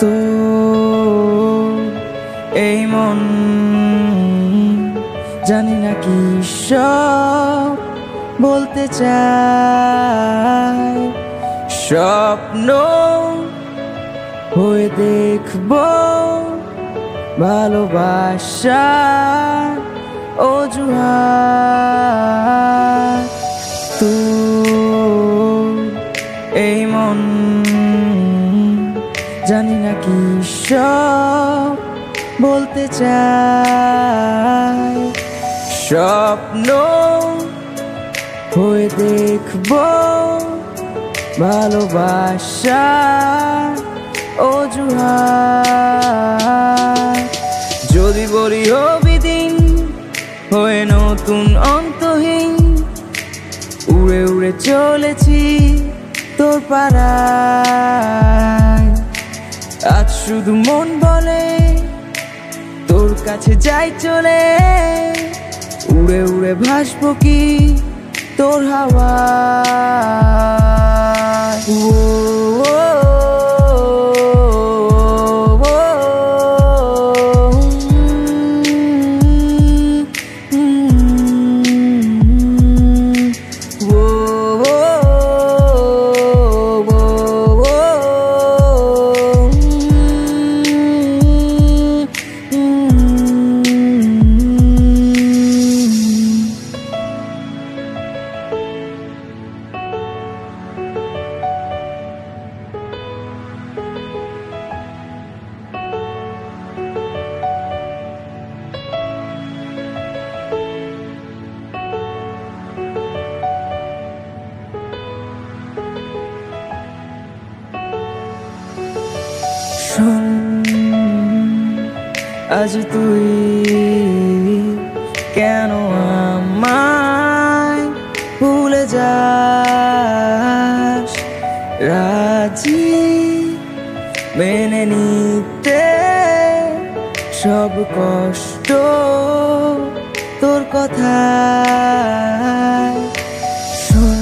তো এই মন জানি না কি সব বলতে চাই। স্বপ্ন হয়ে দেখব ভালোবাসা অজুহা জানি না কি সব বলতে চায় স্বপ্ন হয়ে দেখব, ভালোবাসা অজুহাত। যদি বলি হবি দিন হয়ে নতুন অন্তহীন, উড়ে উড়ে চলেছি তোর আজ শুধু মন বলে তোর কাছে যাই চলে। উড়ে উড়ে ভাসব কি তোর হাওয়া? শোন আজ তুই কেন আমায় ভুলে যাস? রাজি মেনে নিতে সব কষ্ট তোর কথা শোন,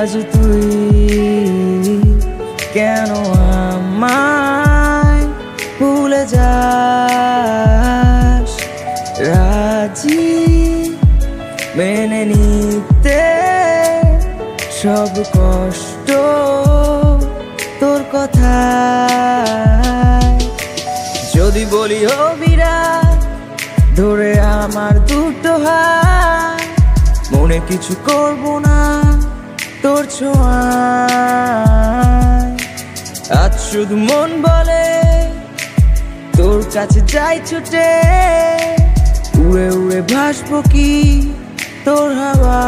আজ তুই কেন আমায় ভুলে যাস? রাজি মেনে নিতে সব কষ্ট তোর কথা যদি বলি হবিরাত ধরে আমার দুটো হাত, মনে কিছু করব না তোর ছোঁয়ায় আজ শুধু মন বলে তোর কাছে যাই ছুটে। উড়ে উড়ে ভাসবো কি তোর হাওয়া?